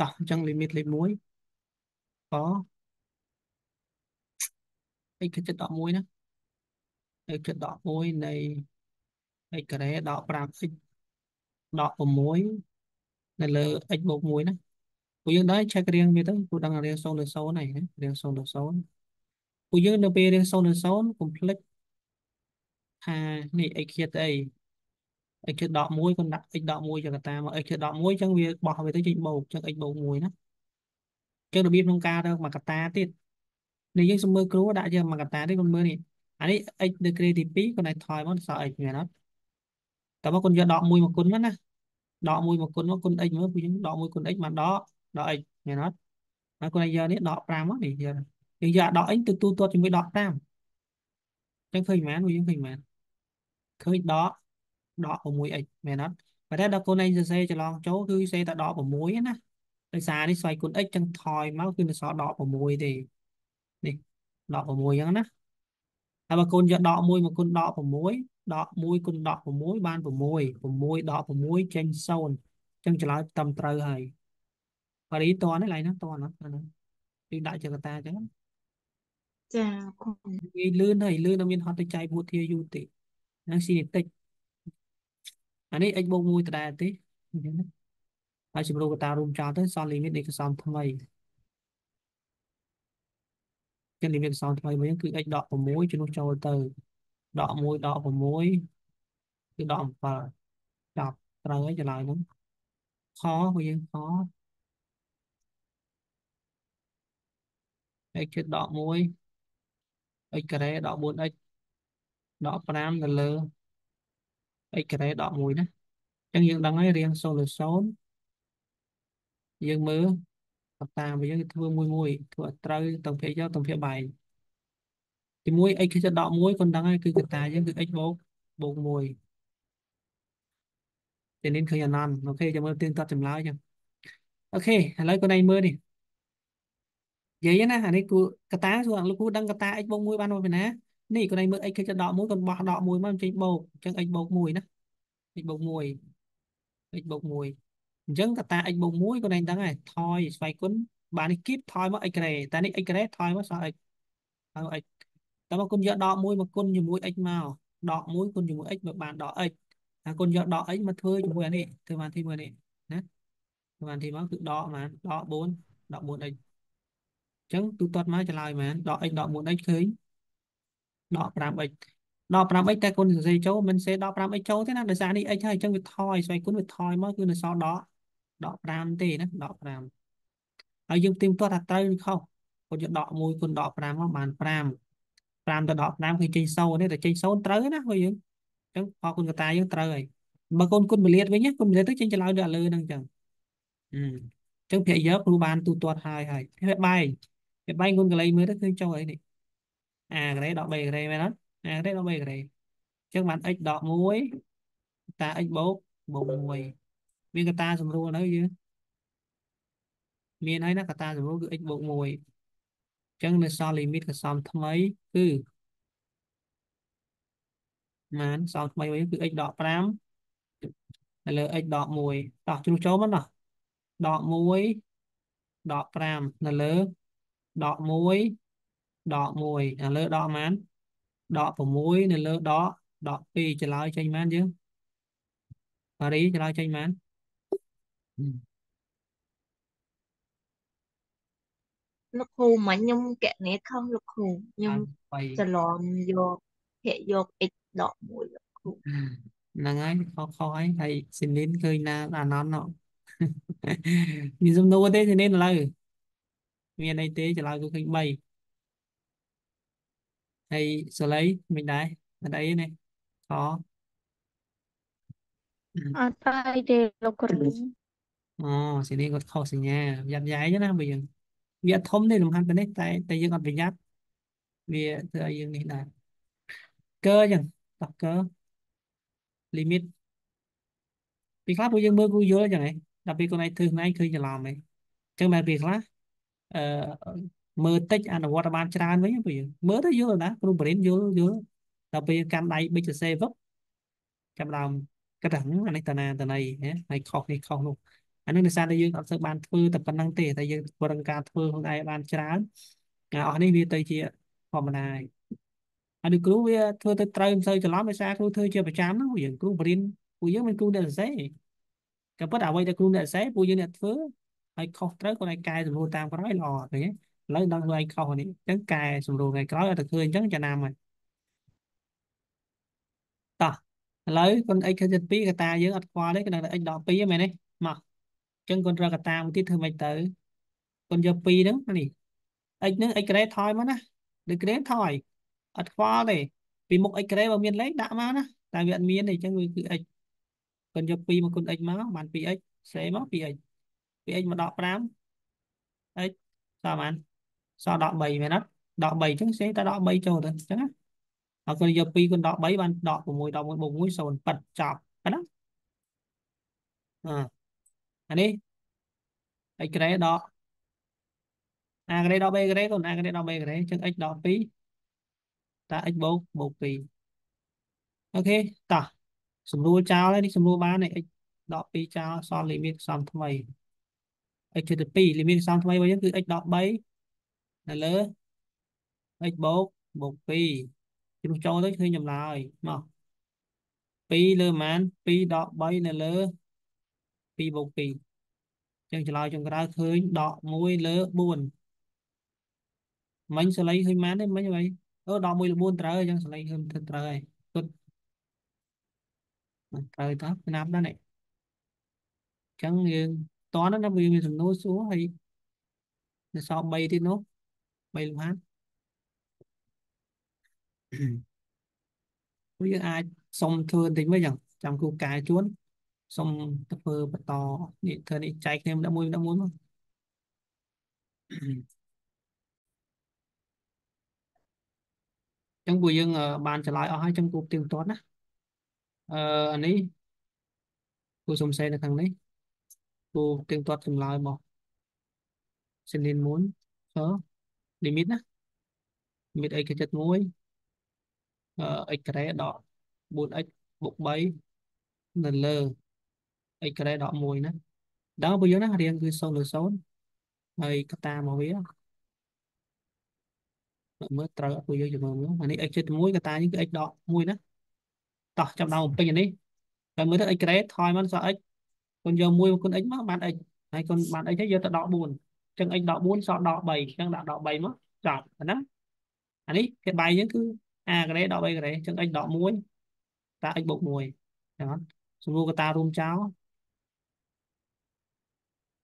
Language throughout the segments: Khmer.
តោះអញ្ចឹង limit លេខ1ក៏ x គឺចិត្ត11ណា x ចិត្ត11នៃ x ការ៉េដក 5x ដក6នៅលើ x បូក1ណាពួកយើងដែរ check រៀងវាទៅពួកដឹងរៀង0លើ0ហើយណារៀង0លើ0ពួកយើងនៅពេលរៀង0លើ0កុំភ្លេចថានេះ x ឃាតអី x ឃាតដក1គាត់ដាក់ x ដក1ចកតាមក x ឃាតដក1អញ្ចឹងវាបោះវាទៅចេញបូកអញ្ចឹង x បូក1ណាអញ្ចឹងរបៀបក្នុងការទៅមកកតាទៀតនេះយើងសុំមើលគ្រូដាក់យើងមកកតាទៀតគាត់មើលនេះអានេះ x នៅក្រេទី2គាត់ឲ្យថយមកសល់ x មែនអត់តើមកគាត់យកដក1មកគុណមកណាដក1មកគុណមកគុណ x មើលពួកយើងដក1គុណ x បានដកដក x មែនអត់ហើយគាត់ឲ្យយកនេះដក5មកនេះយកយើងយកដក x ទៅទូទាត់ជាមួយដក5អញ្ចឹងឃើញមែនពួកយើងឃើញមែនឃើញដក ដក 6x មែនអត់ប៉ុន្តែដល់កូនឯងសរសេរច្រឡងចូលគឺសេតែដក6ណាដោយសារនេះស្វ័យគុណ x ចឹងថយមកគឺនៅសល់ដក6ទេនេះដក6ចឹងណាហើយបើកូនយកដក1មកគុណដក6ដក1គុណដក6បាន6 6ដក6ចេញ0ចឹងឆ្លើយត្រឹមត្រូវហើយបារីតនេះឡើយណាតណាហ្នឹងគឺដាក់ចកតាចឹងចាវាលឿនហើយលឿនដល់មានហត់ទៅចៃពុធាយូរទេហ្នឹងស៊ីតិច អានេះ x បូក1ដដែលទេអញ្ចឹងណាហើយជំរុញកតារួមចោលទៅសល់លីមីតនៃកសំថ្មីចឹងលីមីតកសំថ្មីវិញគឺ x ដក6ជំនួសចូលទៅដក1ដក6គឺដក7ចាប់ត្រូវហើយចម្លើយហ្នឹងខពួកយើងខ x ជិតដក1 x ការ៉េដក 4x ដក5ទៅលើ x ការ៉េដក1ណាអញ្ចឹងយើងដឹងហើយរៀង0លើ0យើងមើលកតារបស់យើងគឺធ្វើមួយមួយធ្វើឲ្យត្រូវទាំងភាគយកទាំងភាគបែកទី1 x គឺដក1គាត់ដឹងហើយគឺកតាយើងគឺ x បូកបូក1ទីនេះឃើញអនន្តអូខេចាំមើលទៀងទាត់ចម្លើយចឹងអូខេឥឡូវគាត់ឯងមើលនេះនិយាយណាអានេះគូកតាសួរលោកគ្រូដឹងកតា x បូក1បានមកពីណា នេះគាត់ឯងមើល x គឺដក1គាត់បោះដក1មកចេញបូកអញ្ចឹង x បូក1ណា x បូក1 x បូក1អញ្ចឹងកតា x បូក1គាត់ឯងដឹងហើយថយស្វ័យគុណបាននេះគៀបថយមក x ក្រេតែនេះ x ក្រេថយមកសល់ x ហើយ x តែមកគុណយកដក1មកគុណជាមួយ x មកដក1គុណជាមួយ x មកបានដក x ហើយគុណយកដក x មកធ្វើជាមួយអានេះធ្វើបានទីមើលនេះណាធ្វើបានទីមកគឺដកប៉ុន្មានដក4ដក 4x អញ្ចឹងទូទាត់មកចម្លើយប៉ុន្មានដក x ដក 4x ឃើញ ដក 5x ដក 5x តែគុណសរសេរចូលមិនសេដក 5x ចូលទេណាដោយសារនេះ x ហើយអញ្ចឹងវាថយស្វ័យគុណវាថយមកគឺនៅសល់ដកដក5ទេណាដក5ហើយយើងផ្ទៀងផ្ទាត់ថាត្រូវឬខុសគាត់យកដក1គុណដក5មកបាន5 5ទៅដក5គឺចេញ0ទេតែចេញ0ត្រូវណាបើយើងអញ្ចឹងផលគុណកតាយើងត្រូវហើយបើកូនគុណពលាតវិញគុណពលាតទៅចេញចម្លើយនៅលើហ្នឹងអញ្ចឹងអឺអញ្ចឹងភាគយកគ្រូបានទូទាត់ហើយហើយវាបែងវាបែងគុណកលៃមើលទៅឃើញចូលអីនេះ អាការ៉េដក3ការ៉េមែនអត់អាការ៉េដក3ការ៉េអញ្ចឹងបាន x ដក1តា x បូកបូក1មានកតាសម្រួលនៅយើងមានហើយណាកតាសម្រួលគឺ x បូក1អញ្ចឹងនៅសល់លីមីតកសំថ្មីគឺបានសល់ថ្មីវិញគឺ x ដក5នៅលើ x ដក1តោះជ្រុះចូលមកណោះដក1ដក5នៅលើដក1 ដក1នៅលើដកប៉ុន្មានដក6នៅលើដកដក2ចម្លើយចេញប៉ុន្មានយើងបារីចម្លើយចេញប៉ុន្មានលោកគ្រូមិញខ្ញុំកណេខុសលោកគ្រូខ្ញុំច្រឡំយកភាគយក x ដក1លោកគ្រូហ្នឹងហើយខុសខុសហើយហើយស៊ីនីនឃើញណាអាណន់មានសំណួរទេស៊ីនីនឥឡូវមានអីទេចម្លើយគឺឃើញ3 ហើយសូលីមិនដែរអត់អីនេះខអត់អីទេលោកគ្រូអូស៊ីនីគាត់ខុសសញ្ញាយ៉ាប់យ៉ៃណាបើយើងវាធំទេលំហាត់ទៅនេះតែតែយើងអត់ប្រយ័ត្នវាធ្វើឲ្យយើងនេះដែរកើអញ្ចឹងតោះកើ limit ពីខ្លះពួកយើងមើលគូយល់អញ្ចឹងហ៎ដល់ពេលខ្លួ នឯងធ្វើខ្លួនឯងឃើញច្រឡំហ៎អញ្ចឹងបែបពីខ្លះអឺមើលតិចអនុវត្តបានច្រើនវិញពួកយើងមើលទៅយល់ណាគ្រូបរិញ្ញាយល់យល់ដល់ពេលកាន់ដៃប៊ិចសរសេរវឹបចាប់ដើមគិតថាអានេះតាណាតាណីហ៎ហើយខុសនេះខុសនោះអានឹងដោយសារតែយើងអត់សូវបានធ្វើតែប៉ុណ្្នឹងទេតែយើងប្រឹងការធ្វើខ្លួនឯងបានច្រើនអាអស់នេះវាទៅជាធម្មតាហើយហើយគ្រូវាធ្វើទៅត្រូវមិនសូវច្រឡំដោយសារគ្រូធ្វើជាប្រចាំហ្នឹងយើងគ្រូបរៀនពួកយើងមិនគ្រូអ្នកសរសេរក៏ប៉ុន្តែអ្វីដែលគ្រូអ្នកសរសេរពួកយើងអ្នកធ្វើហើយខុសត្រូវគាត់ឲ្យកែសម្រួលតាមក្រោយល្អឃើញទេឥ ឡូវដល់ខ្លួនឯងខុសនេះអញ្ចឹងកែសម្រួលថ្ងៃក្រោយឲ្យតែឃើញអញ្ចឹងចំណាំហើយតោះឥឡូវគុណ x ខិត2កតាយើងអត់ខ្វល់ទេគឺនៅតែ x ដក2ហ្នឹងមែនទេមកអញ្ចឹងគុណរកកតាមួយទៀតធ្វើម៉េចទៅគុណយក2ហ្នឹងនេះ x ហ្នឹង x ក្រេថយមកណាឬក្រេថយអត់ខ្វល់ទេពីមុខ x ក្រេបើមានលេខដាក់មកណាតែវាអត់មានទេអញ្ចឹងវាគឺ x គុណយក2មកគុណ x មកបាន 2x សេមក 2x 2x មកដក5 x សល់បាន សល់ដក3មែនអត់ដក3អញ្ចឹងសេតែដក3ចូលទៅអញ្ចឹងណាហើយគាត់យក2គុណដក3បានដក6ដក1បូក1 0ប៉ិតចប់ប៉ុណ្ណាអអានេះ x ក្រេដក a ក្រេដក b ក្រេគុណ a ក្រេដក b ក្រេអញ្ចឹង x ដក2តា x បូកបូក2អូខេតោះសម្រួលចោលហើយនេះសម្រួលបាននេះ x ដក2ចោលសល់លីមីតសំថ្មី x ទៅ2លីមីតសំថ្មីរបស់យើងគឺ x ដក3 នៅលើ x បូកបូក2ជ្រុះចូលទៅឃើញចម្លើយមក2លើប៉ុន្មាន2ដក3នៅលើ2បូក2ចឹងចម្លើយចុងក្រោយឃើញដក1លើ4មិញសលៃឃើញប៉ុន្មានទេមិញអ្វីអូដក1លើ4ត្រូវអញ្ចឹងសលៃឃើញត្រូវហើយគត់ត្រូវតើណាប់ដែរនេះអញ្ចឹងយើងតោះណាវាមានសំណួរសួរហើយនៅសល់3ទៀតនោះ 3លំហាត់ពួកយើងអាចសុំធ្វើបន្តិចមើលចឹងចាំគ្រូកែជួនសុំទៅធ្វើបន្តនេះធ្វើនេះចែកគ្នាម្ដងមួយម្ដងមួយមកចឹងពួកយើងបានឆ្លើយអស់ហើយចឹងគូទៀងទាត់ណាអឺអានេះគូសំសេនៅខាងនេះគូទៀងទាត់ចម្លើយមកសញ្ញាមុនអឺ លីមីតណាលីមីតអីគេចិត្ត1អឺ x ក្រេដក 4x បូក3នៅលើ x ក្រេដក1ណាដល់ពួកយើងណារៀងគឺ0លើ0ហើយកតាមកវាមើលត្រូវពួកយើងមើលមើលអានេះ x ចិត្ត1កតានេះគឺ x ដក1ណាតោះចាប់ដល់បំពេញអានេះហើយមើលទៅ x ក្រេថយមកសល់ x គុណយក1គុណ x មកបាន x ហើយគុណបាន x ហើយយកទៅដក4អញ្ចឹង x ដក4សល់ដក3អញ្ចឹងដាក់ដក3មកចប់ណាអានេះគេបាយយើងគឺ a ការ៉េដក b ការ៉េអញ្ចឹង x ដក1តា x បូក1ចឹងអត់សំនួរកតារួមចោល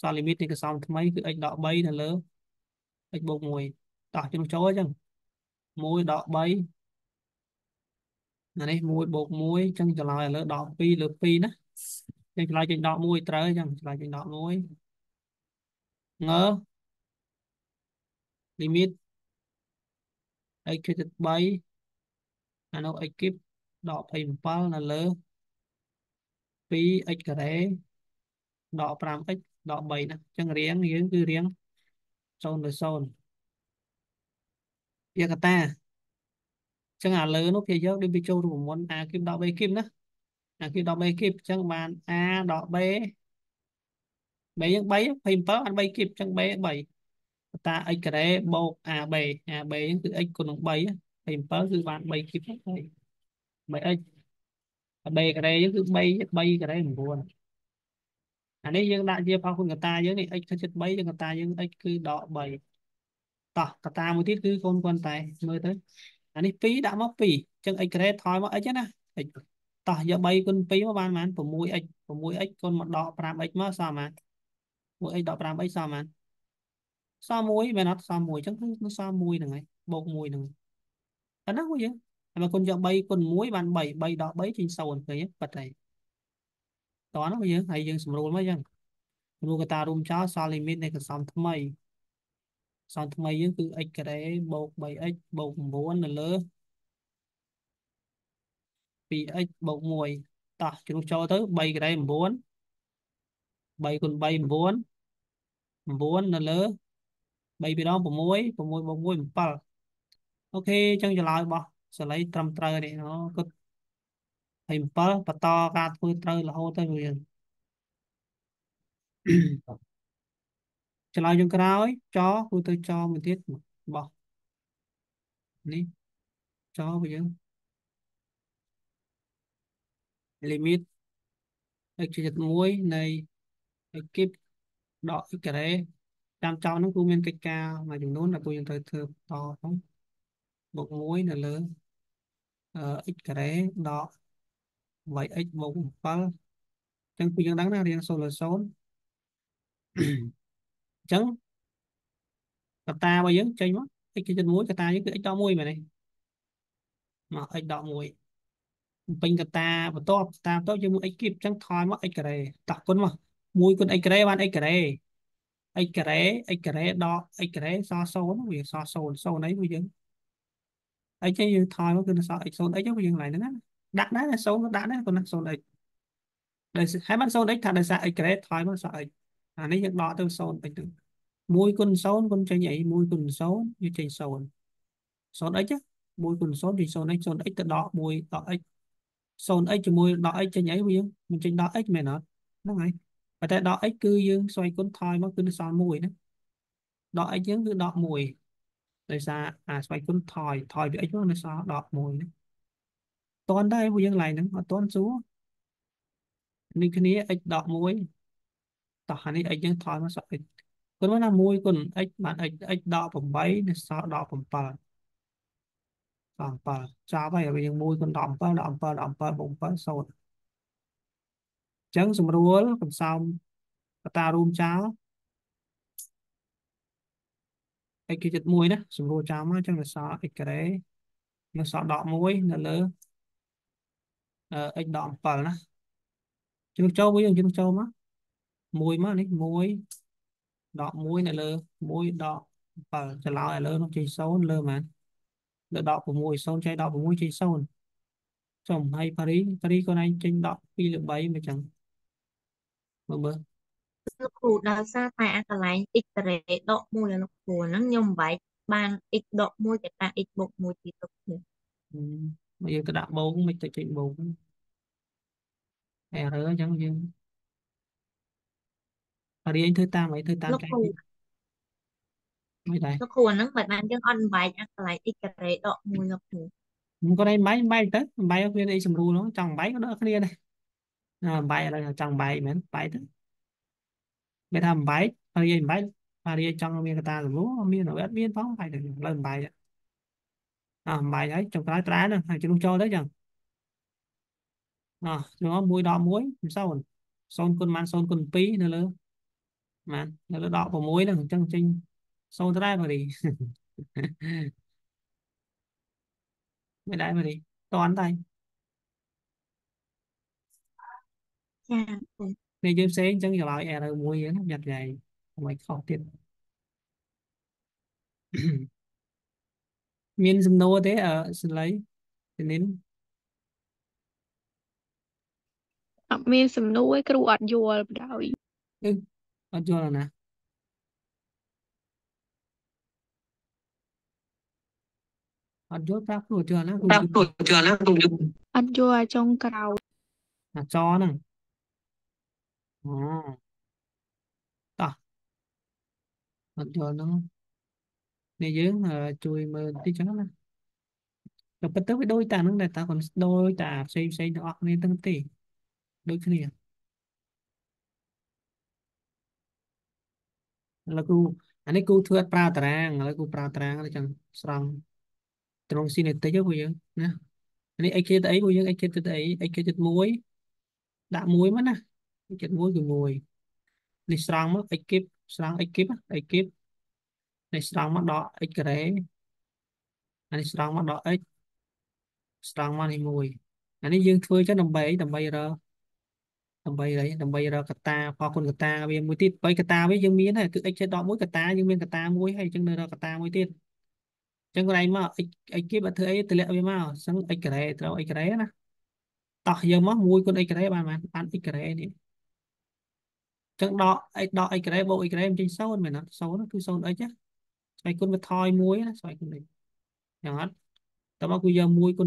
សល់លីមីតនេះគឺសំថ្មីគឺ x ដក3នៅលើ x បូក1តោះជំនួសចូលអញ្ចឹង1ដក3អានេះ1បូក1អញ្ចឹងចម្លើយលើដក2លើ2ណាអញ្ចឹងចម្លើយចេញដក1ត្រូវអញ្ចឹងចម្លើយចេញដក1 ងើលីមីត x គឺទៅ3អានោះ x គីបដក27នៅលើ 2x ការ៉េដក 5x ដក3ណាអញ្ចឹងរៀងយើងគឺរៀង0លើ0យកតាអញ្ចឹងអាលើនោះគេយកដូចវាចូលរួមមុន a គីបដក b គីបណា a គីបដក b គីបអញ្ចឹងបាន a ដក b b យើង3 27អាន3គីបអញ្ចឹង b 3តា x ការ៉េបូក ab ab ហ្នឹងគឺ x គុណនឹង3 27គឺបាន3គីបហ្នឹង 3x b ការ៉េយើងគឺ3 3ការ៉េ9អានេះយើងដាក់ជាផលគុណកតាយើងនេះ x គឺ3យើងកតាយើង x គឺដក3តោះកតាមួយទៀតគឺកូនប៉ុន្តែមើលទៅអានេះ2ដាក់មក2អញ្ចឹង x ការ៉េថយមក x ណា x តោះយក3គុណ2មកបានប៉ុន្មាន 6x 6x គុណមកដក 5x មកសល់ប៉ុន្មាន 1x ដក 5x សល់ប៉ុន្មានសល់1មែនអត់សល់1អញ្ចឹងគឺសល់1ហ្នឹងហើយបូក1ហ្នឹងប៉ុណ្ណាពួកយើងហើយមកគុណយក3គុណ1បាន3 3ដក3ចេញ0ឃើញប៉ិតហើយតោះណាពួកយើងហើយយើងស្រួលមកអញ្ចឹងរូបកតារួមចោលសល់លីមីតនៃកសំថ្មីសំថ្មីយើងគឺ x ការ៉េបូក 3x បូក9នៅលើ 2x បូក1តោះជ្រុះចូលទៅ3ការ៉េ9 3គុណ3 9 9នៅលើ3ពីរដង6 6បូក1 7អូខេអញ្ចឹងចម្លើយរបស់សលៃត្រឹមត្រូវនេះអូគាត់27បន្តការធ្វើត្រូវរហូតទៅវាឆ្លើយចុងក្រោយចគូទៅចមួយទៀតបោះនេះចរបស់យើង limit x ជា1នៃ x គីបដក x ការ៉េតាមចោលហ្នឹងគូមានកិច្ចការមួយចំនួនដែលគូយើងត្រូវធ្វើតផងបូក1នៅលើអឺ x ការ៉េដក y(x) បូក7អញ្ចឹងគូយើងដឹងណារៀង0លើ0អញ្ចឹងកតារបស់យើងចេញមក x ជា1កតាយើងគឺ x ដក1មែនទេមក x ដក1ពេញកតាបន្ទាប់តាមបន្ទាប់យើងមក x គៀបអញ្ចឹងថយមក x ការ៉េតោះគុណមក 1គុណ x ការ៉េបាន x ការ៉េ x ការ៉េ x ការ៉េដក x ការ៉េស0វាស0 0អីវាយើងអីចឹងយើងថយមកគឺសល់ x 0 x ហ្នឹងវាយើងឡើងហ្នឹងណាដាក់ដែរ0ដាក់ដែរគាត់ណា0 x ដោយហើយបាន 0 x ថាដោយសារ x ការ៉េថយមកសល់ x អានេះយើងដកទៅ 0 x ទៅ1គុណ0គុណចេញអី1គុណ0វាចេញ0 0 x 1គុណ0ចេញ 0 x 0 x ទៅដក1ដក x 0x ជាមួយដក x ចេញអីវាមិនចេញដក x មែនអត់ហ្នឹងហើយប៉ុន្តែដក x គឺយើងស្វ័យគុណថយមកគឺនៅសល់1ណាដក x យើងគឺដក1ដោយសារអាស្វ័យគុណថយថយពី x មកនៅសល់ដក1ណាតន់ដែរពួកយើងឡើងហ្នឹងអត់តន់សួរនេះគ្នា x ដក1តោះអានេះ x យើងថយមកសល់ x គុណមកណា1គុណ x បាន x x ដក8នៅសល់ដក7 7ចប់ហើយយើង1គុណ17 17 17បូក7 0អញ្ចឹងស្រួលកំសោមកតារួមចោល x គឺចិត្ត1ណាស្រួលចោលមកអញ្ចឹងនៅសល់ x ការ៉េនៅសល់ដក1នៅលើអឺ x ដក7ណាជឿចូលវិញយើងចូលមក1មកនេះ1ដក1នៅលើ1ដក7ច្រឡោឥឡូវនោះចេញ0លើមែនលើដក6 0ចេញដក6ចេញ0ចំហើយប៉ារីប៉ារីខ្លួនឯងចេញដក2លើ3មិនចឹង មើលមើលលោកគ្រូដោយសារតែអាកន្លែង x ការ៉េដក1លោកគ្រូហ្នឹងខ្ញុំបែកបាន x ដក1កតា x បូក1ទៀតលោកគ្រូមកយើងទៅដាក់បូកមិនទៅចេញបូក error អញ្ចឹងយើងរៀនធ្វើតាមអីធ្វើតាមចែកមិនដែរលោកគ្រូហ្នឹងបើបានយើងអត់បែកអាកន្លែង x ការ៉េដក1លោកគ្រូមិនគាត់ឯងបែកបែកទៅបែកវាអីស្រួលហ្នឹងចង់បែកក៏ដល់គ្នាដែរណា បែកឥឡូវចង់បែកមែនបែកទៅគេថាបែកហើយឯងបែកហើយឯងចង់មានកតាស្រួលមានអត់មានផងបែកទៅលើបែកអ่าបែកហើយចុងក្រោយត្រែហ្នឹងហើយជ្រុះចូលទៅចឹងអ่าជ្រុះ1ដក1 0 0គុណបាន0គុណ2នៅលើបាននៅលើដក6ហ្នឹងអញ្ចឹងចេញ0ត្រែបារីមិនដែរបារីតន់តែ ចានេះយើងផ្សេងអញ្ចឹងឆ្លើយ error មួយហ្នឹងញ៉ាត់យ៉ៃមិនខុសទៀតមានសំណួរទេអឺស្លៃនេះអត់មានសំណួរគ្រូអត់យល់បដ ாய் អត់យល់ណាអត់យល់ប្រាប់គ្រូយល់ណាគ្រូប្រាប់គ្រូយល់ណាគ្រូអត់យល់អាចុងក្រោយអាចហ្នឹង អូតោះអត់យល់ហ្នឹងនេះយើងជួយមើលតិចចឹងណាតែពិតទៅវាដូចតាហ្នឹងដែរតាគាត់ដូចតាផ្សេងផ្សេងទាំងអស់គ្នាទាំងទេដូចគ្នាឥឡូវគូអានេះគូធ្វើអត់ប្រើតារាងឥឡូវគូប្រើតារាងចឹងស្រង់ត្រង់ស៊ីនេតិចពួកយើងណានេះ x ទៅអីពួកយើង x ទៅអី x ទៅ1ដាក់1មកណា x 1គឺ1នេះស្រង់មក x គីបស្រង់ x គីប x គីបនេះស្រង់មកដក x ការ៉េអានេះស្រង់មកដក x ស្រង់មកនេះមួយអានេះយើងធ្វើចឹងដើម្បីដើម្បីរកដើម្បីអីដើម្បីរកកតាផលគុណកតាវាមួយទៀតបើកតាវាយើងមានហើយគឺ x ដក1កតាយើងមានកតាមួយហើយអញ្ចឹងនៅរកកតាមួយទៀតអញ្ចឹងខ្លួនឯងមក x x គេបើធ្វើអីតម្លាក់វាមកអញ្ចឹង x ការ៉េត្រូវ x ការ៉េណាតោះយើងមក1គុណ x ការ៉េបានបានបាន x ការ៉េនេះអញ្ចឹងដក x ដក x ការ៉េបូក x ការ៉េមិនចេញ0មែនអត់0គឺ 0x ណាស្វ័យគុណវាថយ1ណាស្វ័យគុណនេះយ៉ាងអត់តើមកគឺយក1គុណ